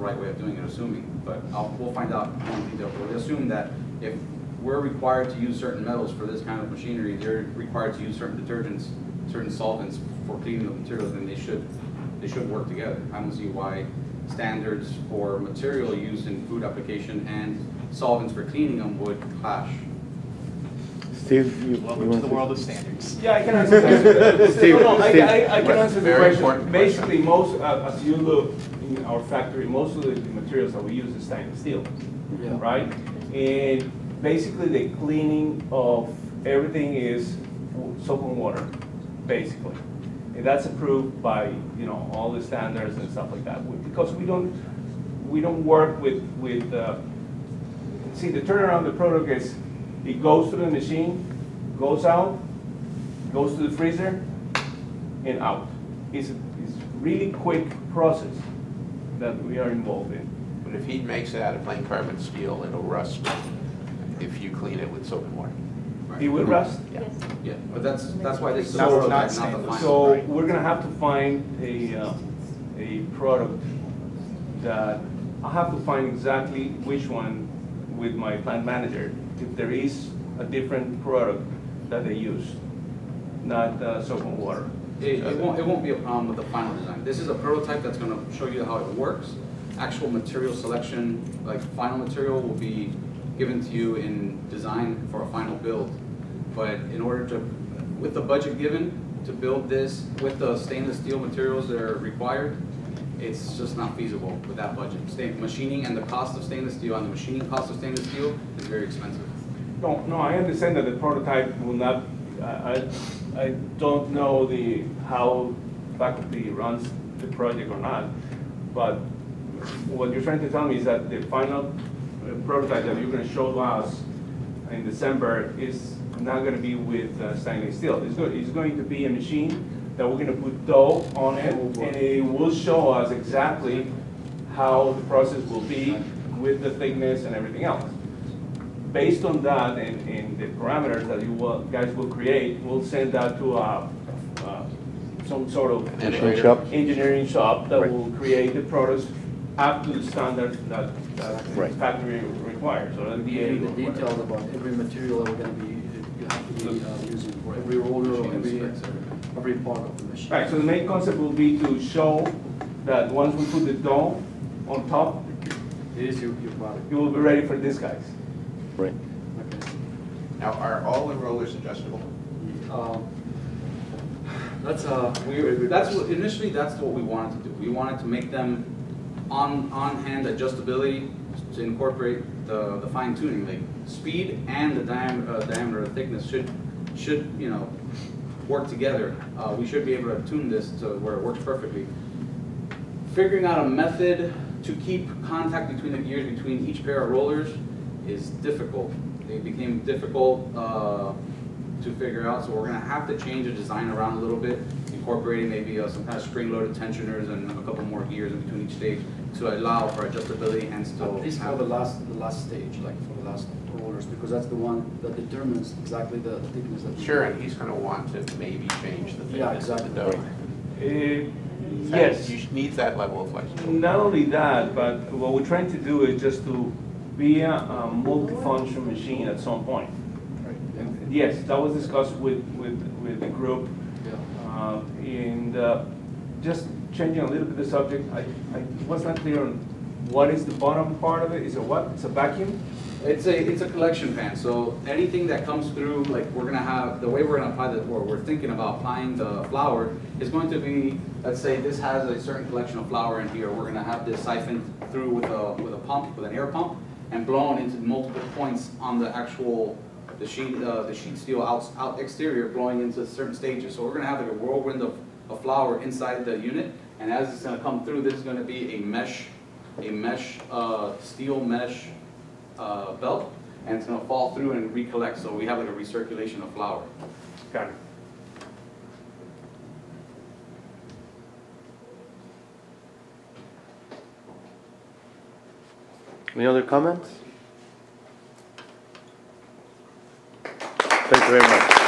right way of doing it, assuming, but I'll, we'll find out in detail. But we assume that if we're required to use certain metals for this kind of machinery, they're required to use certain detergents, certain solvents for cleaning the materials, then they should, they should work together. I don't see why standards for material use in food application and solvents for cleaning them would clash. Steve, you, you Welcome to want the to? world of standards. Yeah, I can answer that. Steve, No, no, I, Steve. I, I can answer the question. important question. Basically, most, uh, as you look in our factory, most of the materials that we use is stainless steel, Yeah. right? And basically, the cleaning of everything is soap and water, basically. And that's approved by, you know, all the standards and stuff like that. Because we don't, we don't work with, with, uh, see, the turnaround the product is, it goes through the machine, goes out, goes to the freezer, and out. It's, it's really quick process that we are involved in. But if he makes it out of plain carbon steel, it'll rust if you clean it with soap and water. It will rust. Yeah. Yeah, but that's, that's why this is a Not- not the stainless. final. So right. we're gonna have to find a, uh, a product that, I'll have to find exactly which one with my plant manager, if there is a different product that they use, not uh, soap and water. It, it won't, it won't be a problem with the final design. This is a prototype that's gonna show you how it works. Actual material selection, like final material will be given to you in design for a final build. But in order to, with the budget given, to build this with the stainless steel materials that are required, it's just not feasible with that budget. Sta- Machining and the cost of stainless steel and the machining cost of stainless steel is very expensive. No, no, I understand that the prototype will not, I, I I don't know the, how faculty runs the project or not, but what you're trying to tell me is that the final uh, prototype that you're gonna show us in December is not gonna be with uh, stainless steel. It's going, it's going to be a machine that we're gonna put dough on it, and it will show us exactly how the process will be with the thickness and everything else based on that and, and the parameters that you will, guys will create, we'll send that to a, uh, some sort of Machine shop? engineering shop that Right. will create the products up to the standards that, that the Right. factory requires, so that'd be The a. details about every material that we're gonna be, you have to be uh, using for every roller or every, every part of the machine. Right, so the main concept will be to show that once we put the dough on top, It is your, your product. You will be ready for these guys. Right. Okay. Now, are all the rollers adjustable? Um, That's, uh. We, that's what, initially, that's what we wanted to do. We wanted to make them on, on-hand adjustability to incorporate the, the fine tuning, like speed and the diameter, uh, diameter of thickness should, should, you know, work together. Uh, we should be able to tune this to where it works perfectly. Figuring out a method to keep contact between the gears between each pair of rollers is difficult. It became difficult, uh, to figure out, so we're gonna have to change the design around a little bit, incorporating maybe uh, some kind of spring-loaded tensioners and a couple more gears in between each stage to allow for adjustability and still At least for the last, the last stage, like for the last rollers, because that's the one that determines exactly the thickness that. you Sure, and he's gonna want to maybe change the Yeah, thickness of the exactly. dough. Uh, Yes. You need that level of flexibility. Not only that, but what we're trying to do is just to be a, a multifunction machine at some point. And Yes, that was discussed with, with, with the group, Yeah. uh, and, uh, just changing a little bit the subject, I, I was not clear on what is the bottom part of it, is it what, it's a vacuum? It's a, it's a collection pan. so anything that comes through, like, we're gonna have, the way we're gonna apply the, or we're thinking about applying the flour is going to be, let's say this has a certain collection of flour in here, we're gonna have this siphoned through with a, with a pump, with an air pump, and blown into multiple points on the actual, the sheet, uh, the sheet steel out, out exterior, blowing into certain stages. So we're gonna have like a whirlwind of, of flour inside the unit, and as it's gonna come through, this is gonna be a mesh, a mesh, uh, steel mesh, uh, belt, and it's gonna fall through and recollect, so we have like a recirculation of flour. Got it. Any other comments? Thank you very much.